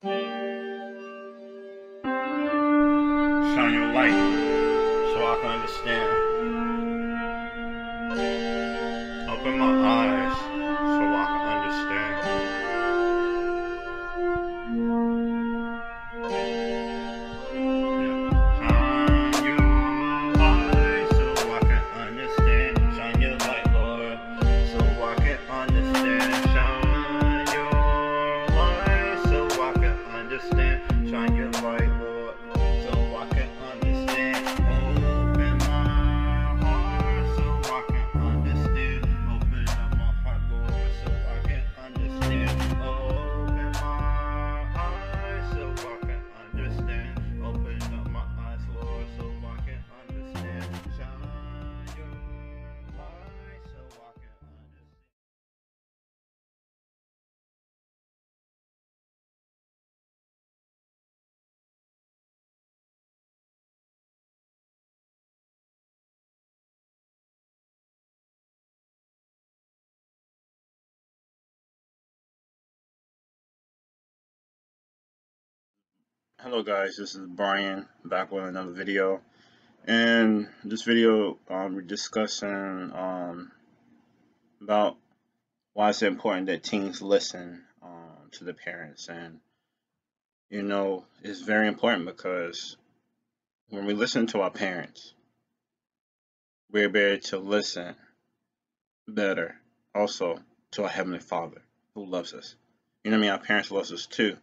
Shine your light so I can understand. Open my Hello guys, this is Brian back with another video. And this video um, we're discussing um, about why it's important that teens listen um, to the parents. And you know, it's very important because when we listen to our parents, we're able to listen better also to our Heavenly Father who loves us. You know I mean? Our parents love us too.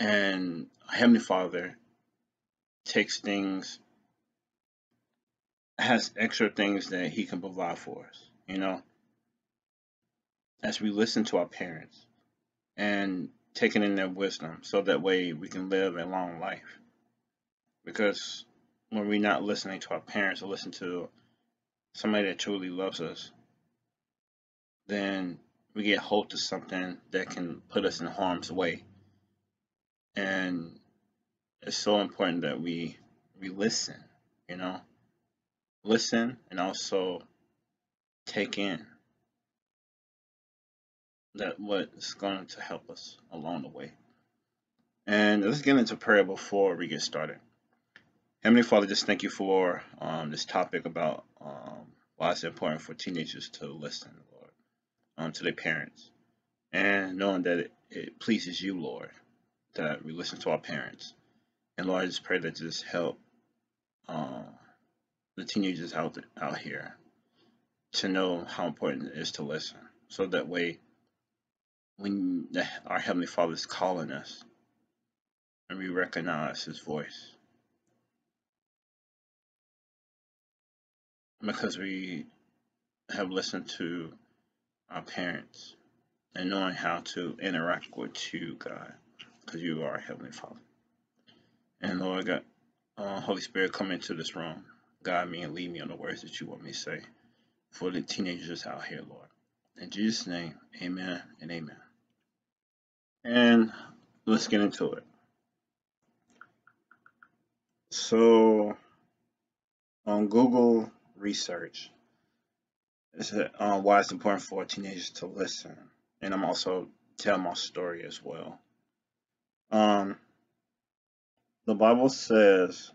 And Heavenly Father takes things, has extra things that He can provide for us, you know? As we listen to our parents and taking in their wisdom so that way we can live a long life. Because when we're not listening to our parents or listen to somebody that truly loves us, then we get hold to something that can put us in harm's way. And it's so important that we we listen, you know, listen and also take in that what is going to help us along the way. And let's get into prayer before we get started. Heavenly Father, just thank you for um, this topic about um, why it's important for teenagers to listen, Lord, um, to their parents, and knowing that it, it pleases you, Lord, that we listen to our parents. And Lord, I just pray that just help uh, the teenagers out out here to know how important it is to listen, so that way, when our Heavenly Father is calling us, and we recognize His voice, because we have listened to our parents and knowing how to interact with you, God, because you are Heavenly Father. And Lord God, uh, Holy Spirit, come into this room, guide me and lead me on the words that you want me to say for the teenagers out here, Lord. In Jesus' name, amen and amen. And let's get into it. So, on Google research, it said uh, why it's important for teenagers to listen. And I'm also tell my story as well. Um, the Bible says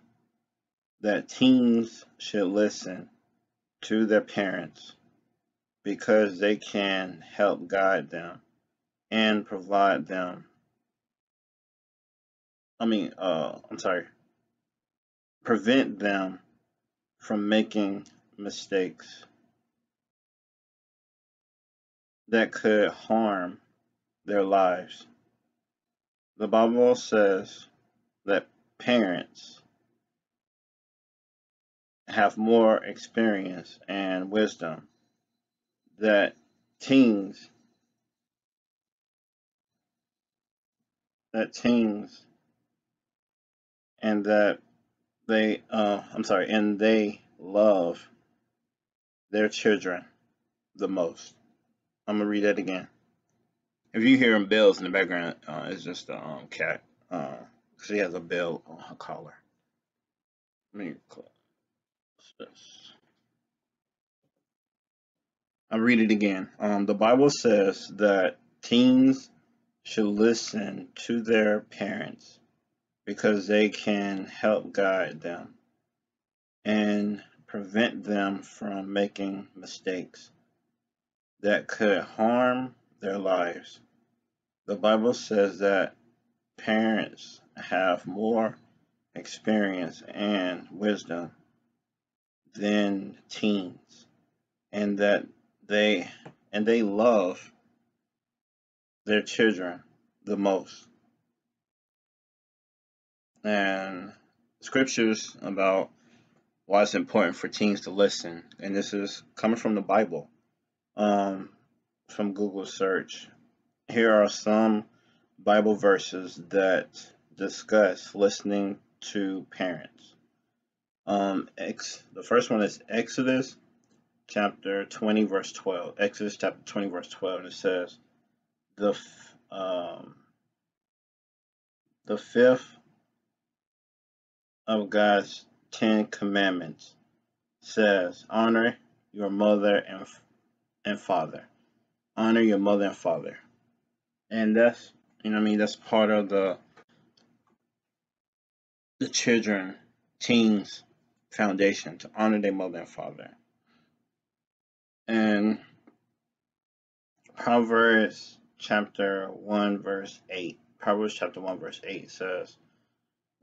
that teens should listen to their parents because they can help guide them and provide them. I mean, uh, I'm sorry, prevent them from making mistakes that could harm their lives. The Bible says that parents have more experience and wisdom that teens that teens and that they uh I'm sorry and they love their children the most. I'm gonna read that again. If you hear bells in the background, uh, it's just a um, cat. Uh, she has a bell on her collar. Let me close this. I'll read it again. Um, the Bible says that teens should listen to their parents because they can help guide them and prevent them from making mistakes that could harm their lives. The Bible says that parents have more experience and wisdom than teens and that they and they love their children the most. And scriptures about why it's important for teens to listen, and this is coming from the Bible, um, from Google search. Here are some Bible verses that discuss listening to parents. Um, Ex, the first one is Exodus chapter 20, verse 12. Exodus chapter 20, verse 12, and it says, the um, the fifth of God's Ten Commandments says, honor your mother and and father. Honor your mother and father. And that's you know I mean that's part of the the children, teens foundation to honor their mother and father. And Proverbs chapter 1, verse 8. Proverbs chapter 1, verse 8 says,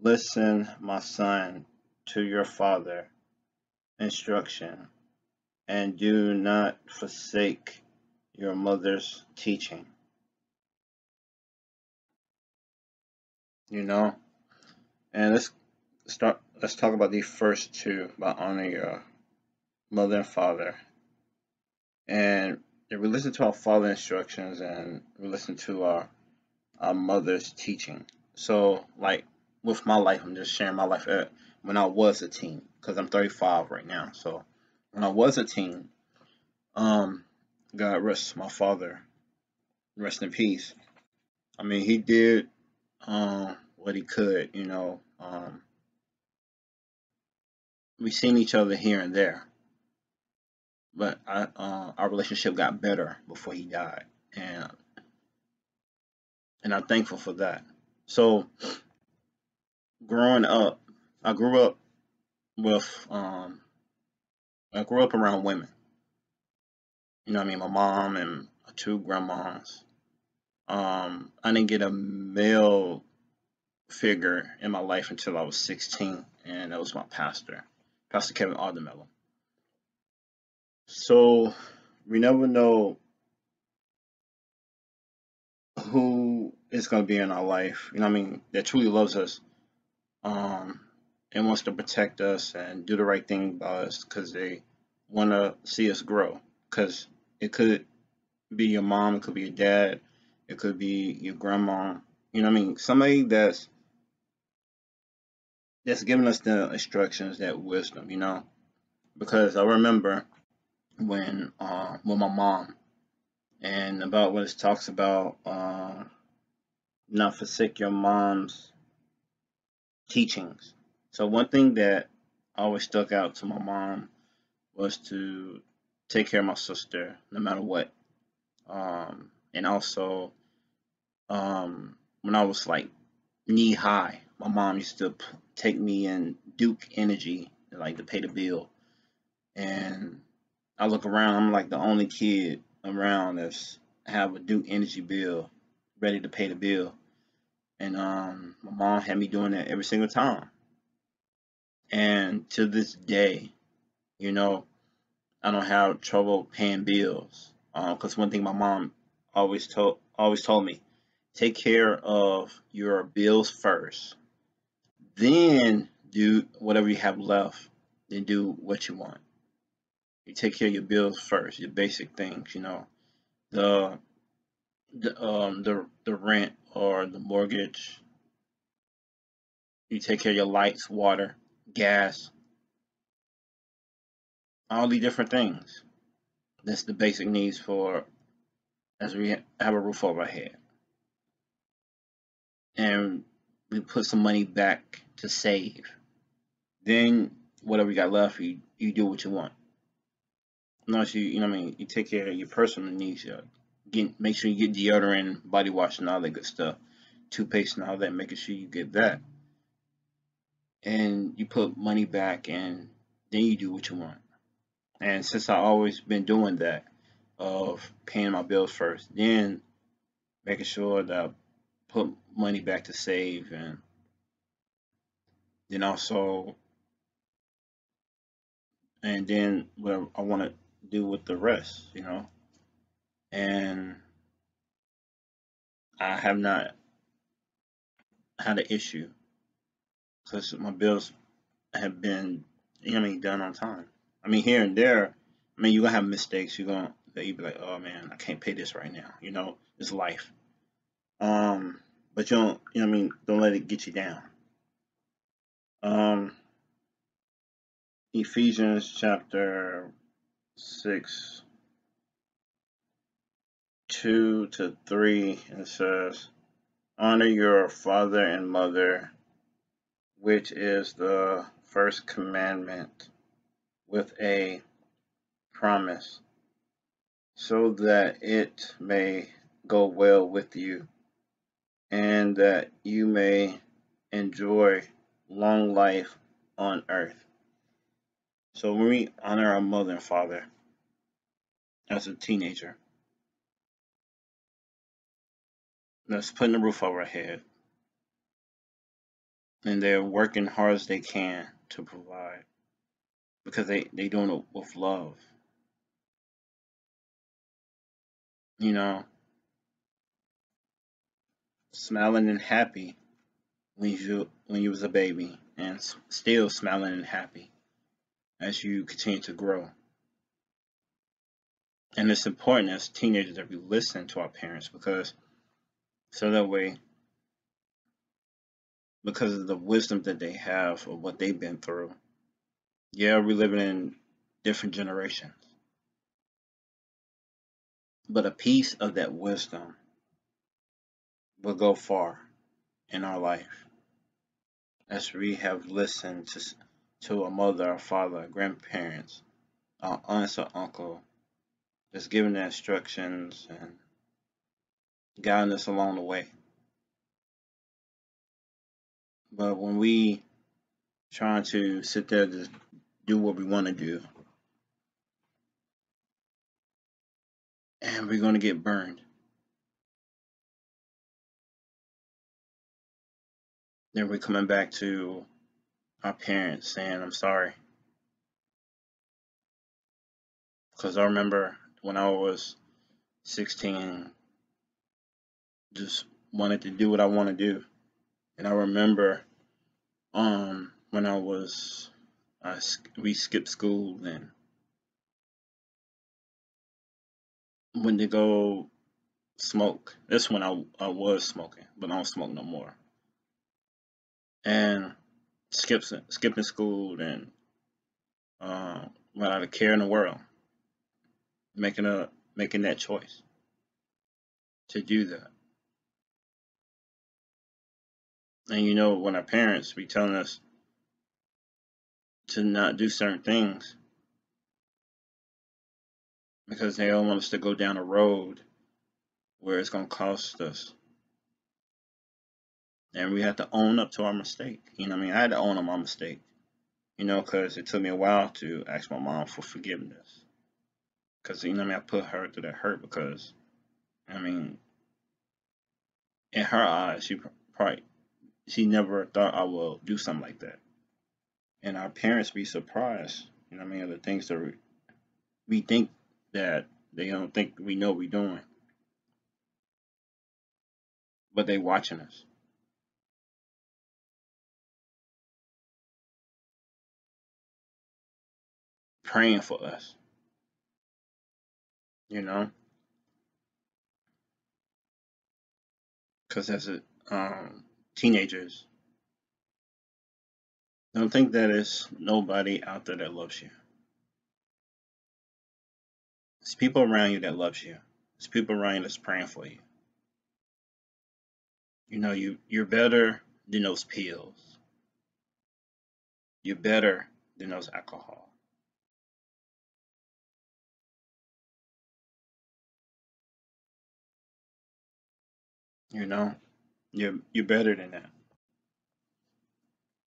Listen, my son, to your father instruction, and do not forsake your mother's teaching. You know? And let's start let's talk about the first two about honor your mother and father. And we listen to our father instructions and we listen to our our mother's teaching. So like with my life, I'm just sharing my life at, when I was a teen because I'm 35 right now. So when I was a teen, um, God rest my father, rest in peace. I mean, he did um what he could, you know. Um, we seen each other here and there, but I, uh, our relationship got better before he died, and and I'm thankful for that. So, growing up, I grew up with um, I grew up around women. You know, I mean, my mom and two grandmas. Um, I didn't get a male figure in my life until I was 16, and that was my pastor, Pastor Kevin Aldermello. So we never know who is going to be in our life, you know I mean, that truly loves us um, and wants to protect us and do the right thing by us because they want to see us grow. Because it could be your mom, it could be your dad, it could be your grandma, you know I mean, somebody that's that's giving us the instructions, that wisdom, you know. Because I remember when uh, with my mom and about what it talks about uh, not forsake your mom's teachings. So one thing that always stuck out to my mom was to take care of my sister no matter what. Um, and also um, when I was like knee high, my mom used to take me in Duke Energy like to pay the bill. And I look around, I'm like the only kid around that's have a Duke Energy bill ready to pay the bill. And um, my mom had me doing that every single time. And to this day, you know, I don't have trouble paying bills. Because uh, one thing my mom always told always told me, take care of your bills first. Then do whatever you have left. Then do what you want you take care of your bills first, your basic things, you know, the the um the the rent or the mortgage. You take care of your lights, water, gas, all these different things. That's the basic needs for as we have a roof over our head. And we put some money back to save. Then whatever you got left, you, you do what you want. Unless you, you know I mean, you take care of your personal needs, your get make sure you get deodorant, body wash, and all that good stuff, toothpaste and all that. Making sure you get that, and you put money back, and then you do what you want. And since I've always been doing that, of paying my bills first, then making sure that put money back to save, and then also, and then what I want to do with the rest, you know and I have not had an issue because my bills have been, you know, I mean, done on time. I mean, here and there, I mean, you're gonna have mistakes. You're gonna that be like, oh man, I can't pay this right now. You know, it's life. Um, but you don't, you know, I mean, don't let it get you down. Um, Ephesians chapter six 2 to 3, it says, Honor your father and mother, which is the first commandment, with a promise, so that it may go well with you, and that you may enjoy long life on earth. So when we honor our mother and father as a teenager, that's putting a roof over our head. And they're working hard as they can to provide because they, they doing it with love. You know, smiling and happy when you when you was a baby and still smiling and happy as you continue to grow. And it's important as teenagers that we listen to our parents because so that way, because of the wisdom that they have of what they've been through, yeah, we're living in different generations. But a piece of that wisdom will go far in our life as we have listened to, to a mother, a father, grandparents, our aunts or uncle, just giving the instructions and guiding us along the way. But when we trying to sit there to do what we want to do, and we're going to get burned. Then we're coming back to our parents saying, I'm sorry. Because I remember when I was 16, just wanted to do what I want to do. And I remember um, when I was, I, we skipped school and when to go smoke. That's when I, I was smoking, but I don't smoke no more. And skipping, skipping school and uh, without a care in the world, making a making that choice to do that. And you know, when our parents be telling us to not do certain things because they don't want us to go down a road where it's going to cost us. And we have to own up to our mistake. You know I mean? I had to own up my mistake. You know, because it took me a while to ask my mom for forgiveness. Because, you know I mean? I put her through that hurt because, I mean, in her eyes, she probably she never thought I would do something like that. And our parents be surprised, you know I mean, the things that we, we think that they don't think we know we're doing. But they watching us. Praying for us. You know? Because as a um, teenagers, don't think that there's nobody out there that loves you. It's people around you that loves you. It's people around you that's praying for you. You know, you, you're better than those pills. You're better than those alcohol. You know, you're you're better than that,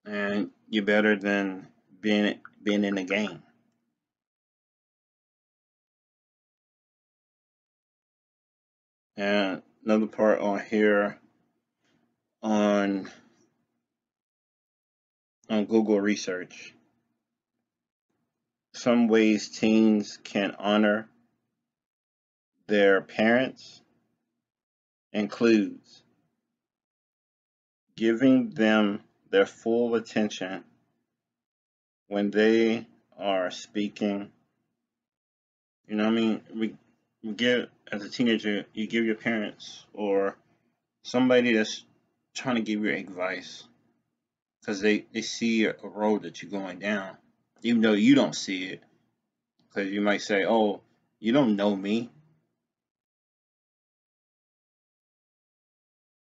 and you're better than being being in the game. And another part on here on on Google research. Some ways teens can honor their parents includes giving them their full attention when they are speaking. You know I mean? We, we give, as a teenager, you give your parents or somebody that's trying to give you advice because they, they see a road that you're going down, even though you don't see it. Because you might say, oh, you don't know me.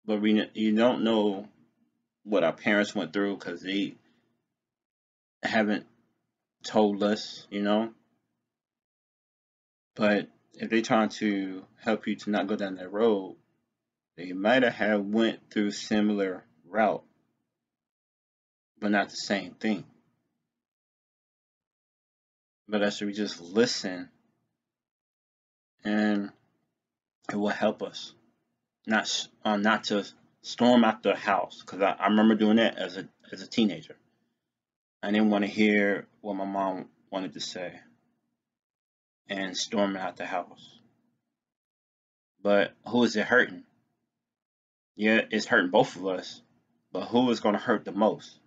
But we, you don't know what our parents went through because they haven't told us, you know. But if they're trying to help you to not go down that road, they might have went through similar route, but not the same thing. But as we just listen, and it will help us not um, not to storm out the house because I, I remember doing that as a as a teenager. I didn't want to hear what my mom wanted to say and storming out the house. But who is it hurting? Yeah, it's hurting both of us, but who is going to hurt the most?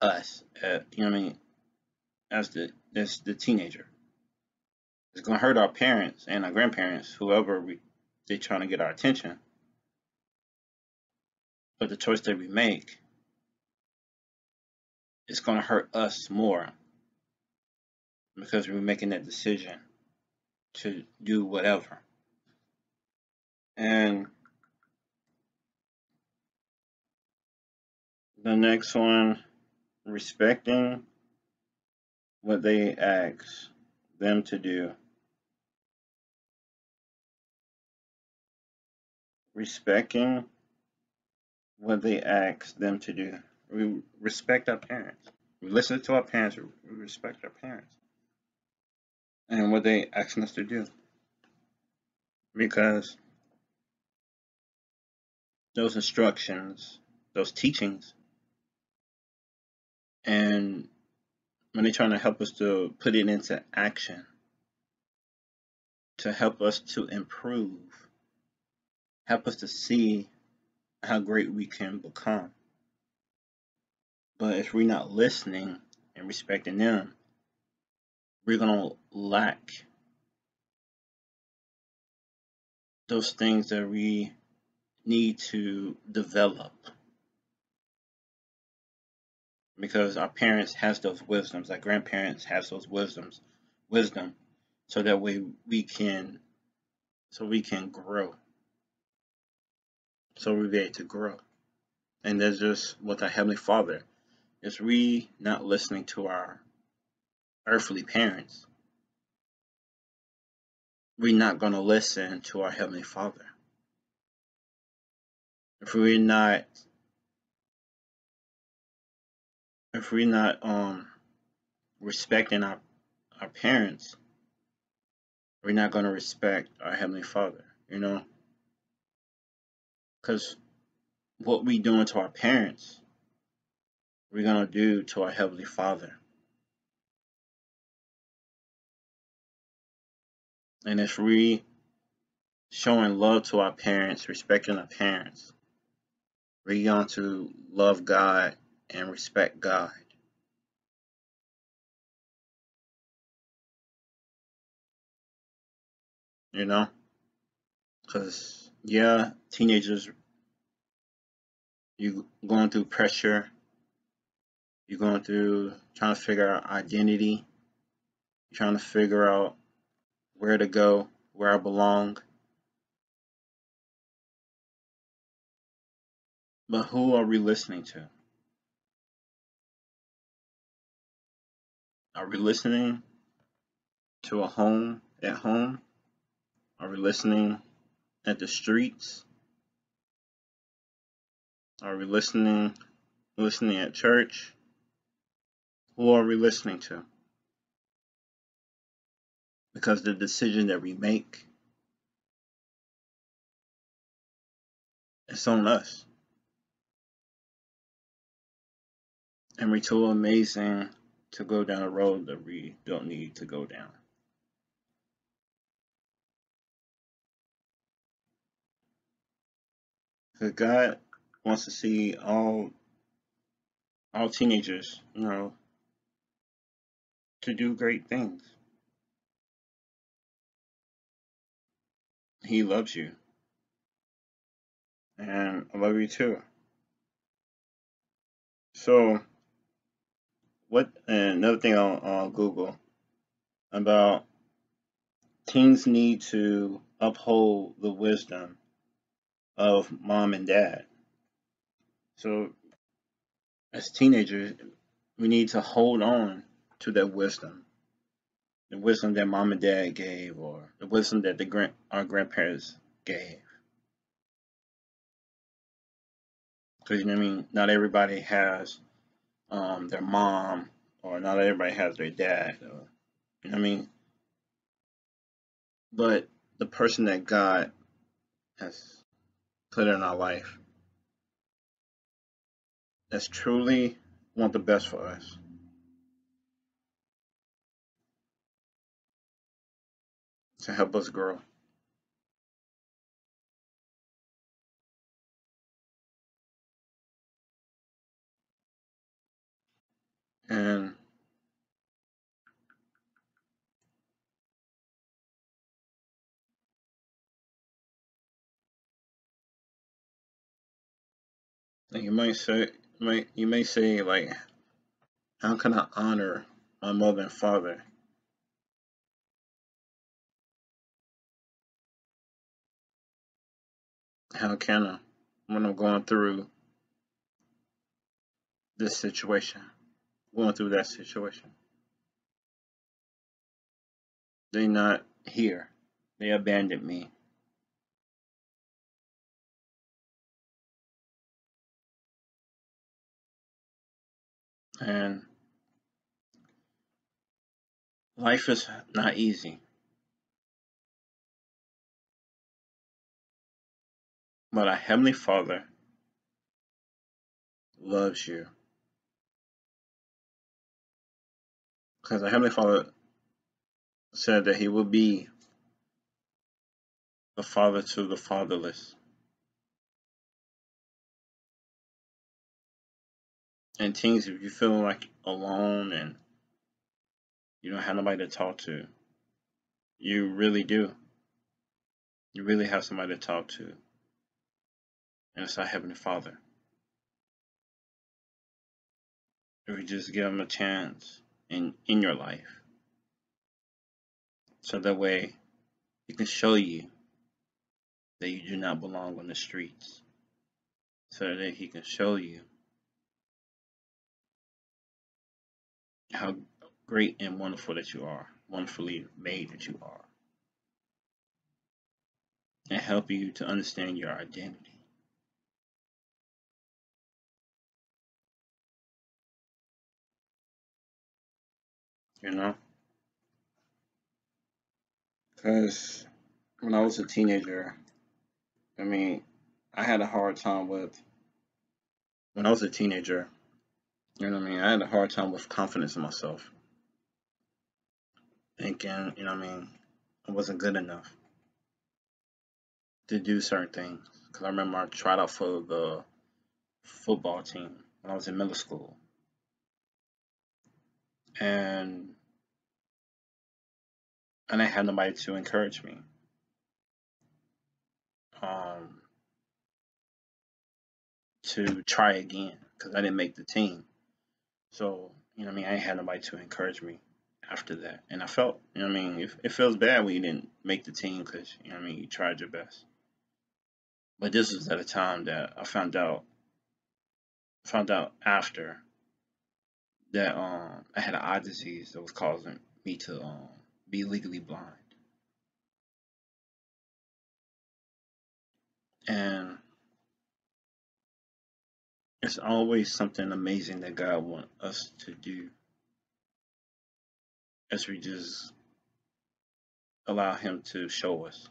Us. Uh, you know what I mean? As the as the teenager. It's going to hurt our parents and our grandparents, whoever we they're trying to get our attention. But the choice that we make is going to hurt us more because we're making that decision to do whatever. And the next one, respecting what they ask them to do. Respecting what they ask them to do. We respect our parents. We listen to our parents. We respect our parents and what they asking us to do. Because those instructions, those teachings, and when they're trying to help us to put it into action, to help us to improve, help us to see how great we can become. But if we're not listening and respecting them, we're going to lack those things that we need to develop because our parents has those wisdoms our grandparents has those wisdoms wisdom so that way we can so we can grow so we're able to grow and that's just what our heavenly father is we not listening to our earthly parents, we're not going to listen to our Heavenly Father. If we're not if we're not um respecting our our parents, we're not going to respect our Heavenly Father, you know? Because what we doing to our parents, we're going to do to our Heavenly Father. And if we showing love to our parents, respecting our parents, we're going to love God and respect God. You know? Because, yeah, teenagers, you going through pressure, you're going through trying to figure out identity, trying to figure out where to go, where I belong. But who are we listening to? Are we listening to a home at home? Are we listening at the streets? Are we listening listening at church? Who are we listening to? Because the decision that we make it's on us. And we're too amazing to go down a road that we don't need to go down. Because God wants to see all all teenagers, you know, to do great things. He loves you. And I love you too. So, what, another thing on, Google about teens need to uphold the wisdom of mom and dad. So, as teenagers, we need to hold on to that wisdom, the wisdom that mom and dad gave, or the wisdom that the grand our grandparents gave. Because you know I mean, not everybody has um, their mom, or not everybody has their dad. Or, you know I mean? But the person that God has put in our life that's truly want the best for us. To help us grow. And you might say, might you may say like, how can I honor my mother and father? How can I when I'm going through this situation, going through that situation? They're not here. They abandoned me. And life is not easy. But our Heavenly Father loves you. Because our Heavenly Father said that He will be the father to the fatherless. And teens, if you feel like alone and you don't have nobody to talk to, you really do. You really have somebody to talk to. And it's our Heavenly Father. If you just give Him a chance in, in your life. So that way He can show you that you do not belong on the streets. So that He can show you how great and wonderful that you are, wonderfully made that you are, and help you to understand your identity. You know? Because when I was a teenager, I mean, I had a hard time with, when I was a teenager, you know what I mean? I had a hard time with confidence in myself. Thinking, you know what I mean, I wasn't good enough to do certain things. Because I remember I tried out for the football team when I was in middle school. And and I had nobody to encourage me. Um, to try again because I didn't make the team. So, you know I mean? I had nobody to encourage me after that. And I felt, you know I mean? It, it feels bad when you didn't make the team because, you know I mean? You tried your best. But this was at a time that I found out, found out after that um, I had an eye disease that was causing me to um, be legally blind. And It's always something amazing that God wants us to do as we just allow Him to show us.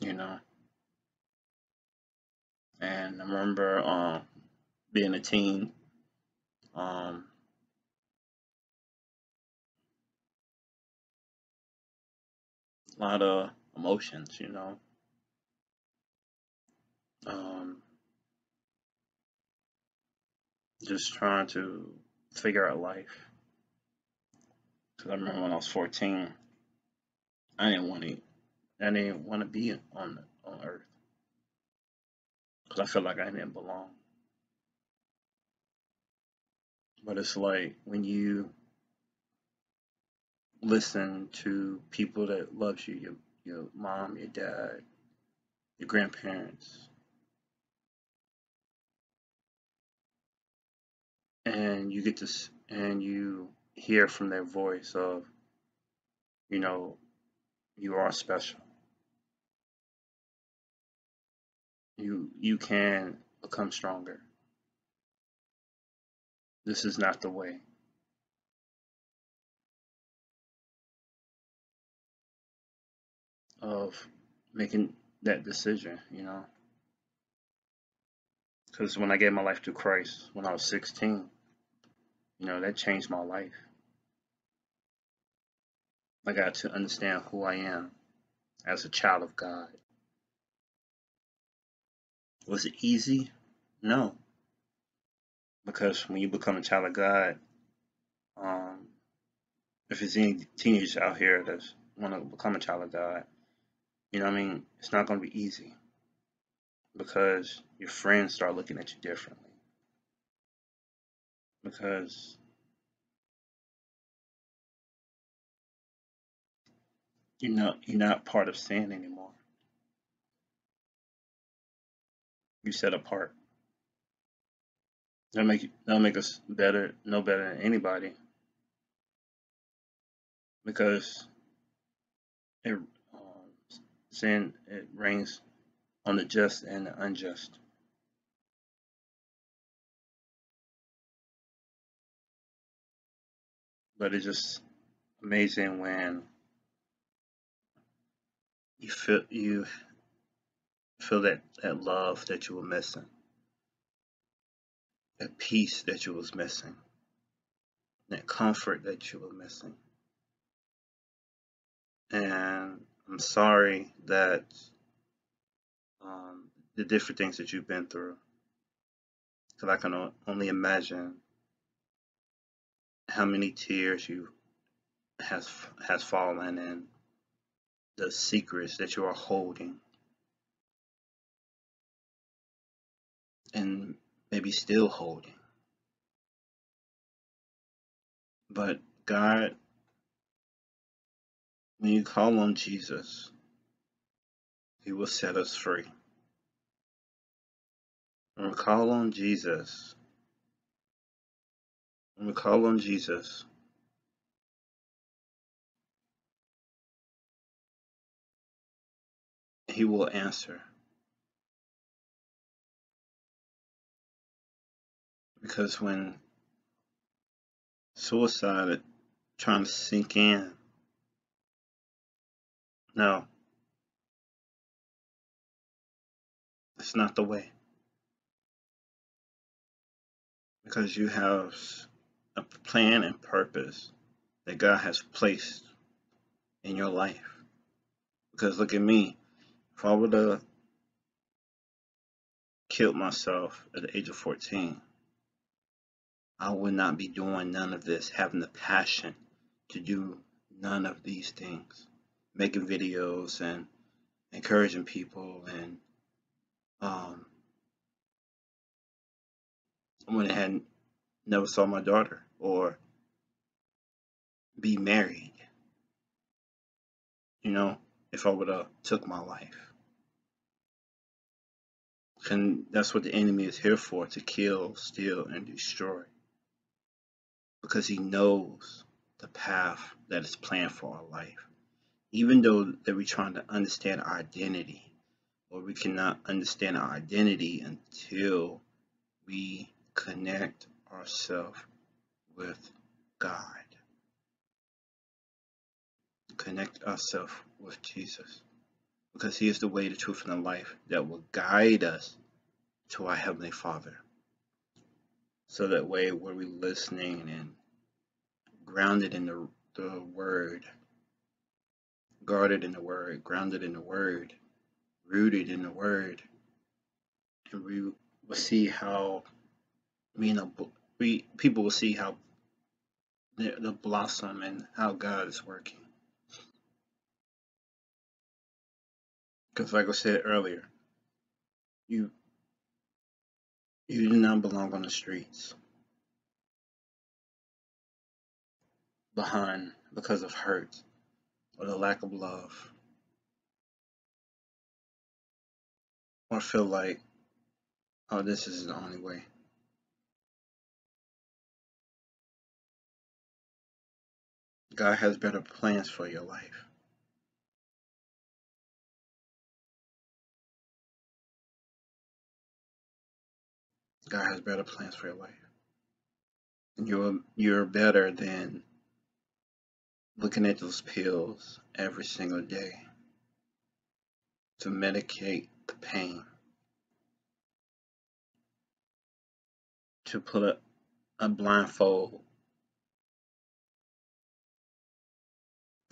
You know? And I remember um, being a teen, um, a lot of emotions, you know. Um, just trying to figure out life. Because I remember when I was 14, I didn't want to, I didn't want to be on on Earth because I felt like I didn't belong. But it's like when you listen to people that loves you, your your mom, your dad, your grandparents, and you get to and you hear from their voice of, you know, you are special. You you can become stronger. This is not the way. of making that decision, you know. Because when I gave my life to Christ when I was 16, you know, that changed my life. I got to understand who I am as a child of God. Was it easy? No. Because when you become a child of God, um, if there's any teenagers out here that want to become a child of God, you know what I mean? It's not going to be easy because your friends start looking at you differently. Because you're not you're not part of sin anymore. You set apart. That'll make that'll make us better, no better than anybody. Because it, um, sin it reigns on the just and the unjust. But it's just amazing when you feel you feel that, that love that you were missing, that peace that you was missing, that comfort that you were missing. And I'm sorry that um, the different things that you've been through, because I can only imagine how many tears you has has fallen and the secrets that you are holding and maybe still holding. But God, when you call on Jesus, He will set us free. When we call on Jesus, when we call on Jesus, He will answer. Because when suicide trying to sink in, no, it's not the way. Because you have a plan and purpose that God has placed in your life. Because look at me, if I would have killed myself at the age of 14, I would not be doing none of this, having the passion to do none of these things, making videos and encouraging people and um, I had never saw my daughter or be married, you know, if I would have took my life. And that's what the enemy is here for, to kill, steal, and destroy because he knows the path that is planned for our life. Even though that we're trying to understand our identity, or we cannot understand our identity until we connect ourselves with God. Connect ourselves with Jesus. Because He is the way, the truth, and the life that will guide us to our Heavenly Father. So that way, where we're listening and grounded in the, the Word, guarded in the Word, grounded in the Word, rooted in the Word, and we will see how, you know, we people will see how the, the blossom and how God is working. Because, like I said earlier, you you do not belong on the streets behind because of hurt or the lack of love or feel like, oh, this is the only way. God has better plans for your life. God has better plans for your life. And you're you're better than looking at those pills every single day to medicate the pain. To put a, a blindfold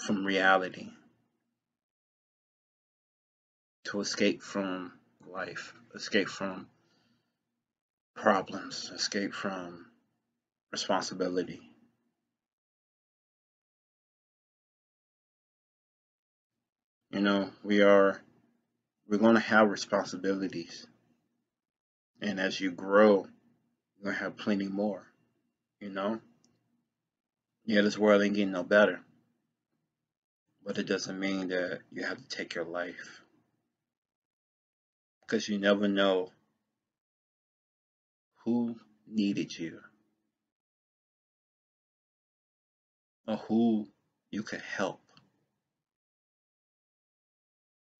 from reality. To escape from life, escape from problems, escape from responsibility. You know, we are we're going to have responsibilities. And as you grow, you're going to have plenty more, you know? Yeah, this world ain't getting no better. But it doesn't mean that you have to take your life. Because you never know who needed you or who you could help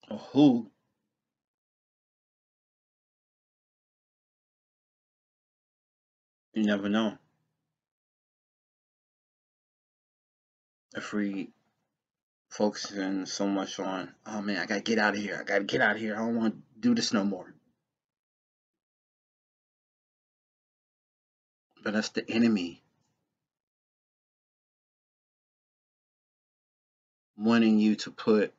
or who you never know. If we focusing so much on, oh man, I gotta get out of here. I gotta get out of here. I don't want to do this no more. But that's the enemy wanting you to put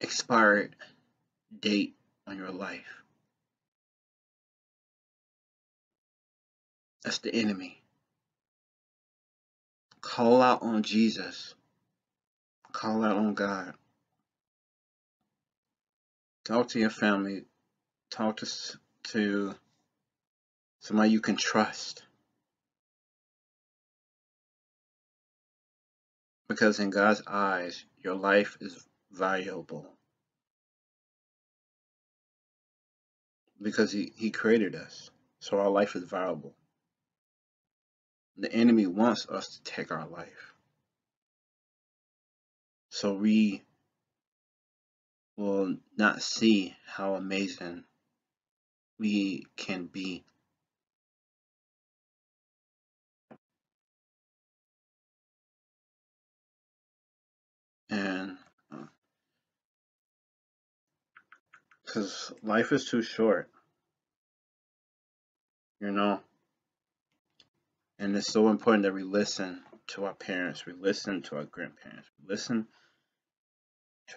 expired date on your life. That's the enemy. Call out on Jesus. Call out on God. Talk to your family. Talk to, to somebody you can trust. Because in God's eyes, your life is valuable. Because he, he created us. So our life is valuable. The enemy wants us to take our life. So we will not see how amazing we can be. And because uh, life is too short, you know. And it's so important that we listen to our parents, we listen to our grandparents, we listen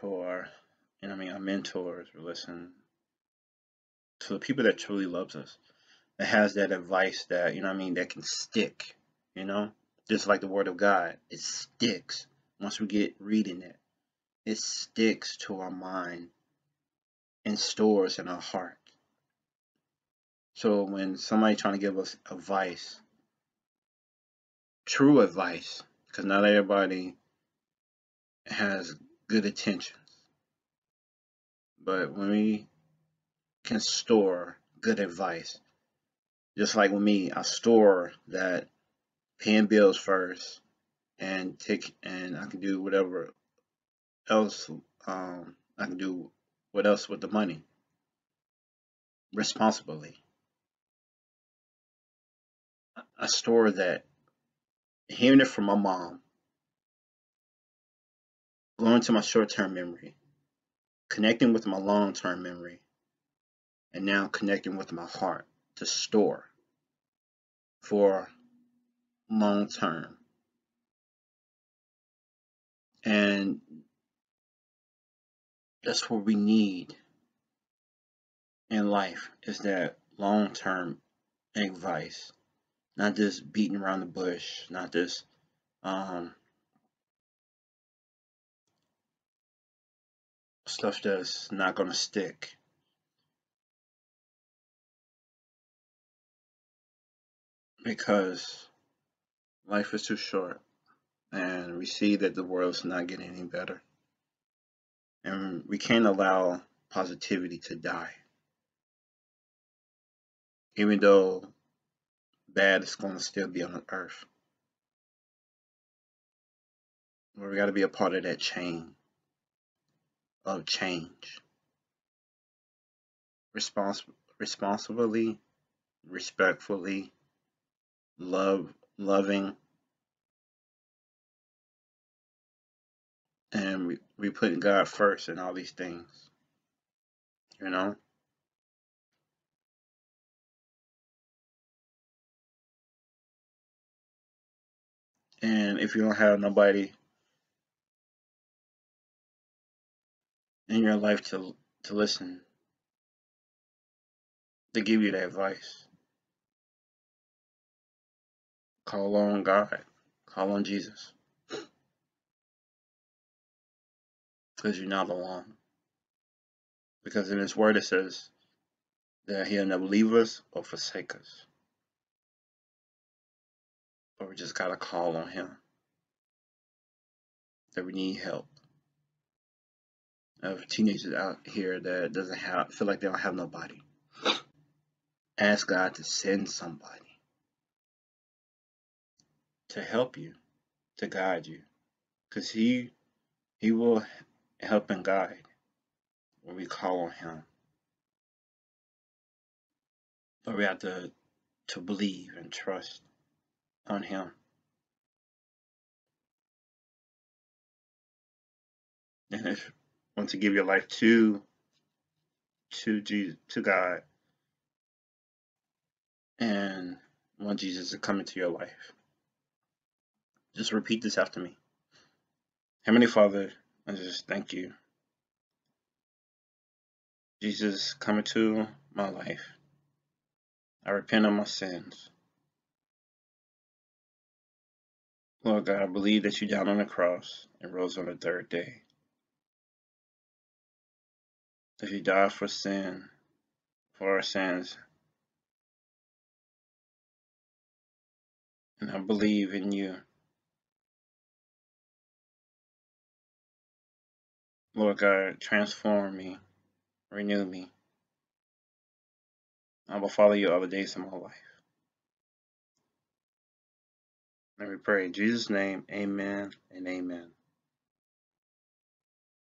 to our, know, I mean, our mentors, we listen to the people that truly loves us, that has that advice that, you know, I mean, that can stick, you know, just like the Word of God, it sticks once we get reading it. It sticks to our mind and stores in our heart. So when somebody trying to give us advice, true advice because not everybody has good intentions. But when we can store good advice, just like with me, I store that paying bills first and take and I can do whatever else um, I can do what else with the money responsibly. I store that, hearing it from my mom, going to my short term memory, connecting with my long term memory, and now connecting with my heart to store for long term. And that's what we need in life is that long term advice, not just beating around the bush, not just um, stuff that's not going to stick. Because life is too short, and we see that the world's not getting any better. And we can't allow positivity to die. Even though bad is going to still be on the earth. We got to be a part of that chain of change. Respons- responsibly, respectfully, love, loving, and we, we put God first in all these things. You know? And if you don't have nobody in your life to to listen, to give you that advice, call on God, call on Jesus, because you're not alone. Because in His Word it says that He'll never leave us or forsake us. But we just gotta call on Him. That we need help. Of teenagers out here that doesn't have feel like they don't have nobody. Ask God to send somebody to help you, to guide you. Because He He will help and guide when we call on Him. But we have to to believe and trust on Him. And if want to give your life to to Jesus, to God, and want Jesus to come into your life, just repeat this after me. Heavenly Father, I just thank you. Jesus, come into my life. I repent of my sins. Lord God, I believe that you died on the cross and rose on the third day. That you died for sin, for our sins. And I believe in you. Lord God, transform me, renew me. I will follow you all the days of my life. And me pray in Jesus' name, amen and amen.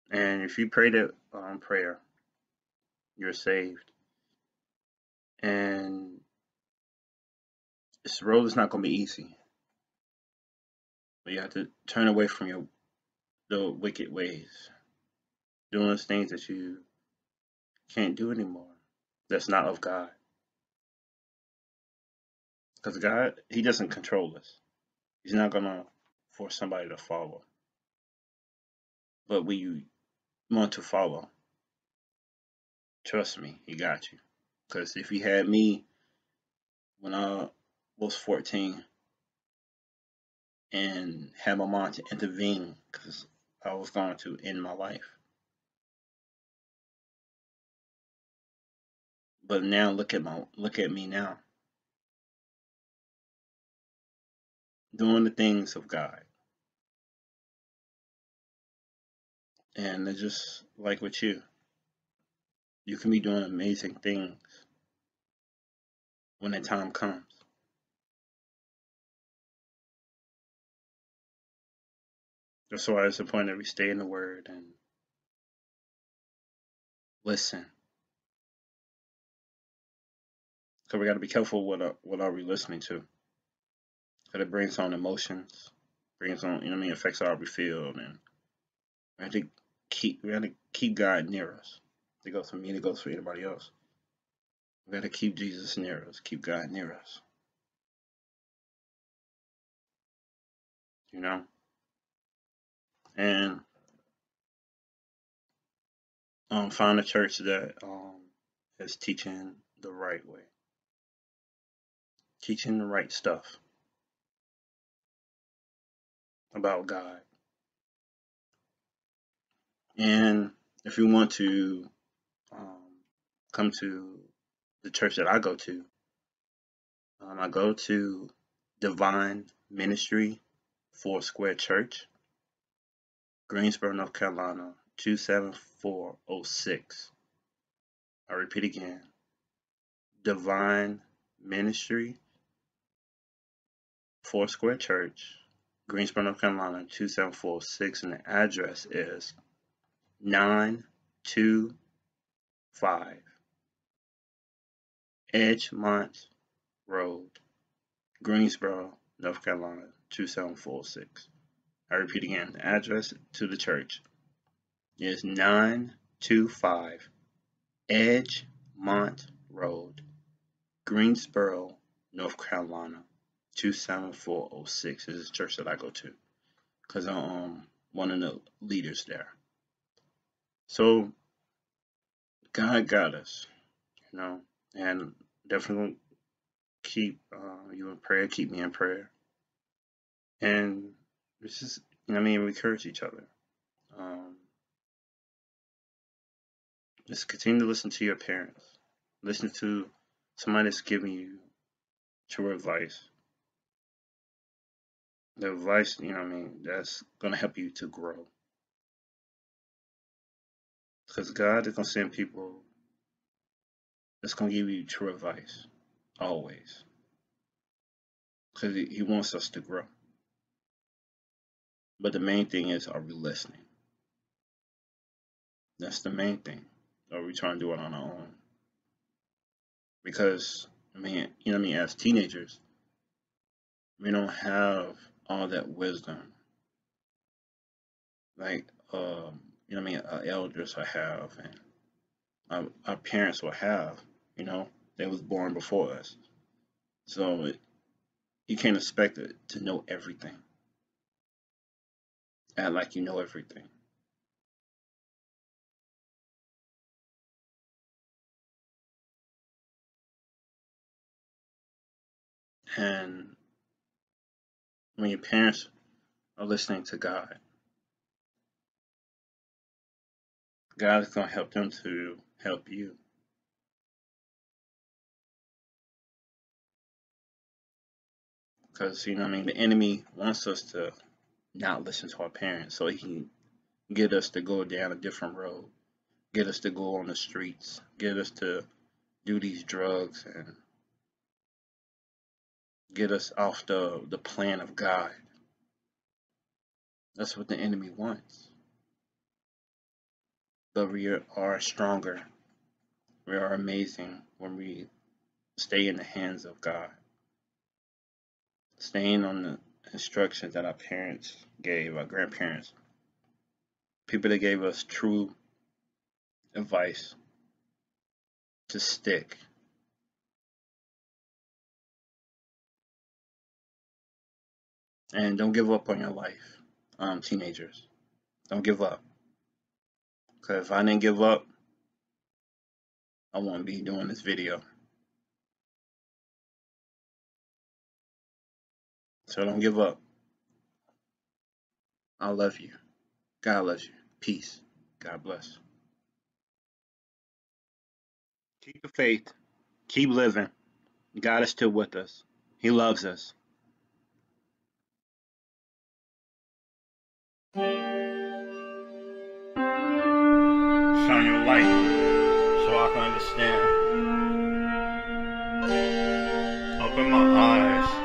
And if you prayed that um, prayer, you're saved. And this road is not going to be easy. But you have to turn away from your the wicked ways, doing things that you can't do anymore. That's not of God. Because God, He doesn't control us. He's not to force somebody to follow. But when you want to follow, trust me, He got you. Because if He had me when I was 14 and had my mom to intervene because I was going to end my life. But now look at my look at me now. Doing the things of God. And it's just like with you. You can be doing amazing things when the time comes. That's why it's important that we stay in the Word and listen. So we got to be careful what are, what are we listening to. Because it brings on emotions, brings on, you know what I mean, affects how we feel. And we have to keep, we have to keep God near us. It goes for me, it goes for anybody else. We got to keep Jesus near us, keep God near us. You know? And um, find a church that um, is teaching the right way, teaching the right stuff about God. And if you want to um, come to the church that I go to, um, I go to Divine Ministry Foursquare Church, Greensboro, North Carolina, 27406. I repeat again Divine Ministry Foursquare Church, Greensboro, North Carolina 27406, and the address is 925 Edgemont Road, Greensboro, North Carolina 27406. I repeat again, the address to the church is 925 Edgemont Road, Greensboro, North Carolina 27406. This is the church that I go to because I'm um, one of the leaders there. So God got us, you know, and definitely keep uh, you in prayer, keep me in prayer. And this is, you know, I mean, we encourage each other. Um, just continue to listen to your parents. Listen to somebody that's giving you true advice. The advice, you know what I mean, that's going to help you to grow. Because God is going to send people that's going to give you true advice. Always. Because He wants us to grow. But the main thing is, are we listening? That's the main thing. Are we trying to do it on our own? Because, I mean, you know what I mean, as teenagers, we don't have all that wisdom. Like, um, you know I mean, our elders will have, and our, our parents will have, you know, they was born before us. So it, you can't expect it to know everything. Act like you know everything. And when your parents are listening to God, God is going to help them to help you. Because, you know I mean? The enemy wants us to not listen to our parents so he can get us to go down a different road, get us to go on the streets, get us to do these drugs and get us off the, the plan of God. That's what the enemy wants. But we are stronger. We are amazing when we stay in the hands of God. Staying on the instructions that our parents gave, our grandparents, people that gave us true advice to stick. And don't give up on your life, um, teenagers. Don't give up. Because if I didn't give up, I won't be doing this video. So don't give up. I love you. God loves you. Peace. God bless. Keep the faith. Keep living. God is still with us. He loves us. Shine your light so I can understand. Open my eyes